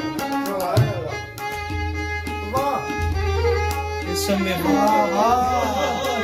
सुभान अल्लाह इस समय वाह वाह